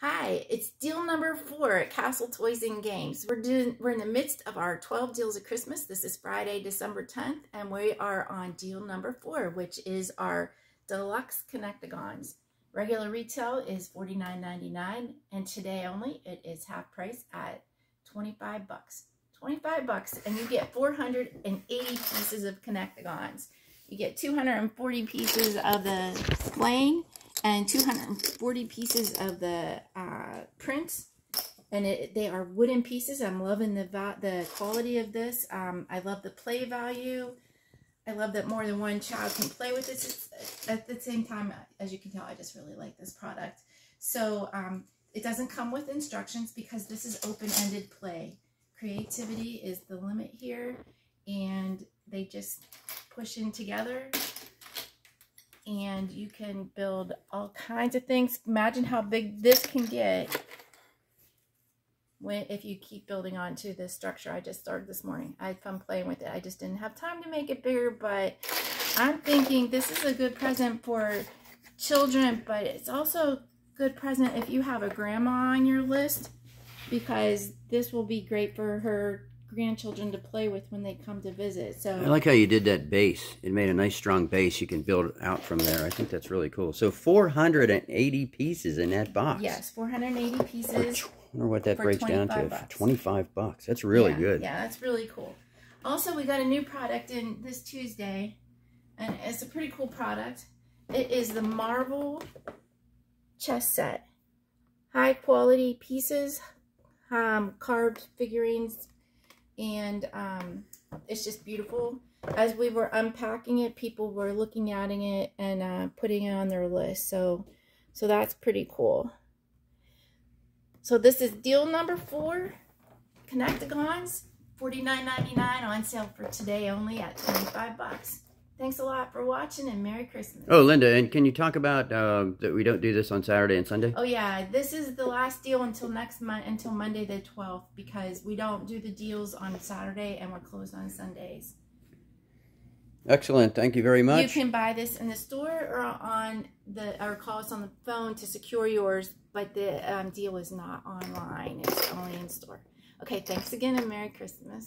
Hi, it's deal number four at Castle Toys and Games. We're doing we're in the midst of our 12 deals of Christmas. This is Friday, December 10th, and we are on deal number four, which is our deluxe Connectagons. Regular retail is $49.99, and today only it is half price at 25 bucks. 25 bucks, and you get 480 pieces of Connectagons. You get 240 pieces of the Flame and 240 pieces of the uh, prints. And it, they are wooden pieces. I'm loving the the quality of this. Um, I love the play value. I love that more than one child can play with this. At the same time, as you can tell, I just really like this product. So um, it doesn't come with instructions because this is open-ended play. Creativity is the limit here. And they just push in together and you can build all kinds of things. Imagine how big this can get when if you keep building onto this structure I just started this morning. I had fun playing with it. I just didn't have time to make it bigger, but I'm thinking this is a good present for children, but it's also a good present if you have a grandma on your list because this will be great for her grandchildren to play with when they come to visit. So I like how you did that base. It made a nice strong base you can build out from there. I think that's really cool. So 480 pieces in that box. Yes, 480 pieces. I wonder what that breaks down to. Bucks. 25 bucks. That's really yeah, good. Yeah, that's really cool. Also, we got a new product in this Tuesday, and it's a pretty cool product. It is the Marvel chess set. High quality pieces, um, carved figurines, and um, it's just beautiful. As we were unpacking it, people were looking at it and uh, putting it on their list. So, so that's pretty cool. So this is deal number four, Connectagons, $49.99 on sale for today only at 25 bucks. Thanks a lot for watching and Merry Christmas. Oh, Linda, and can you talk about uh, that we don't do this on Saturday and Sunday? Oh yeah, this is the last deal until next month, until Monday the 12th, because we don't do the deals on Saturday and we're closed on Sundays. Excellent. Thank you very much. You can buy this in the store or on the or call us on the phone to secure yours, but the um, deal is not online. It's only in store. Okay, thanks again and Merry Christmas.